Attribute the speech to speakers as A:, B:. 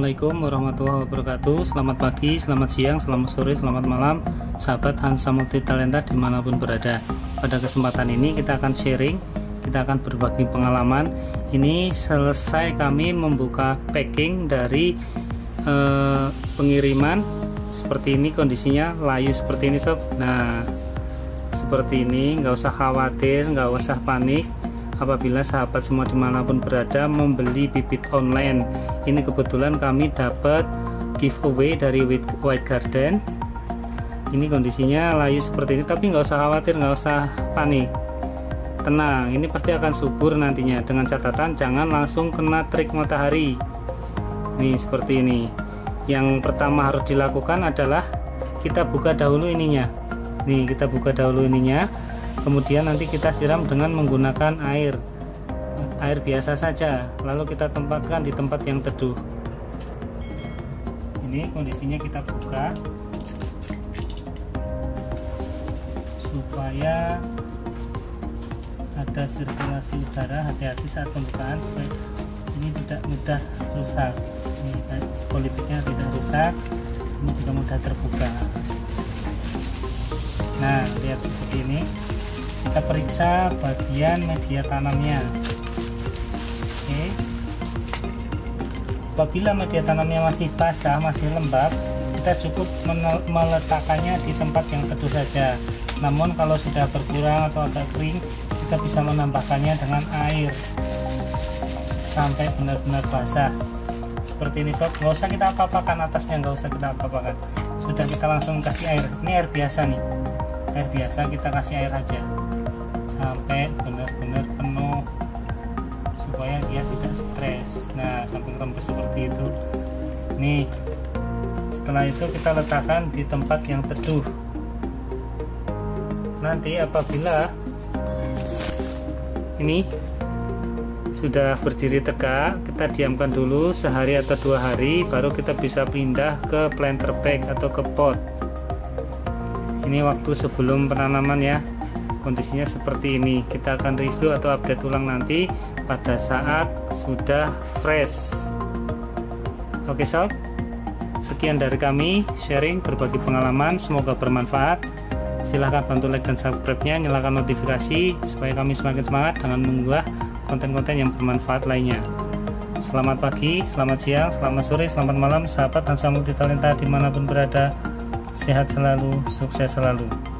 A: Assalamualaikum warahmatullahi wabarakatuh. Selamat pagi, selamat siang, selamat sore, selamat malam Sahabat Hansa Multi Talenta di mana pun berada. Pada kesempatan ini kita akan sharing Kita akan berbagi pengalaman. Ini selesai kami membuka packing dari eh, pengiriman. Seperti ini kondisinya Layu seperti ini sob. Nah seperti ini nggak usah khawatir nggak usah panik apabila sahabat semua di mana pun berada membeli bibit online. Ini kebetulan kami dapat giveaway dari White Garden. Ini kondisinya layu seperti ini tapi nggak usah khawatir nggak usah panik. Tenang ini pasti akan subur nantinya. Dengan catatan jangan langsung kena trik matahari. Nih seperti ini. Yang pertama harus dilakukan adalah kita buka dahulu ininya. Nih kita buka dahulu ininya kemudian nanti kita siram dengan menggunakan air. Air biasa saja. Lalu kita tempatkan di tempat yang teduh. Ini kondisinya kita buka. Supaya ada sirkulasi udara. Hati-hati saat pembukaan supaya ini tidak mudah rusak. Ini polipiknya tidak rusak. Ini juga mudah terbuka. Nah lihat seperti ini kita periksa bagian media tanamnya. Oke. Apabila media tanamnya masih basah masih lembab kita cukup meletakkannya di tempat yang teduh saja. Namun kalau sudah berkurang atau agak kering kita bisa menambahkannya dengan air sampai benar-benar basah. Seperti ini sob. Nggak usah kita apa-apakan atasnya nggak usah kita apa-apakan. Sudah kita langsung kasih air. Ini air biasa nih. Air biasa kita kasih air aja sampai benar-benar penuh supaya dia tidak stres. Nah sampai rembes seperti itu nih setelah itu kita letakkan di tempat yang teduh. Nanti apabila ini sudah berdiri tegak kita diamkan dulu sehari atau dua hari baru kita bisa pindah ke planter bag atau ke pot. Ini waktu sebelum penanaman ya kondisinya seperti ini. Kita akan review atau update ulang nanti pada saat sudah fresh. Oke sob sekian dari kami sharing berbagi pengalaman semoga bermanfaat. Silahkan bantu like dan subscribe nya nyalakan notifikasi supaya kami semakin semangat dengan mengunggah konten-konten yang bermanfaat lainnya. Selamat pagi, selamat siang, selamat sore, selamat malam sahabat Hansa Multi Talenta di mana pun berada. Sehat selalu, sukses selalu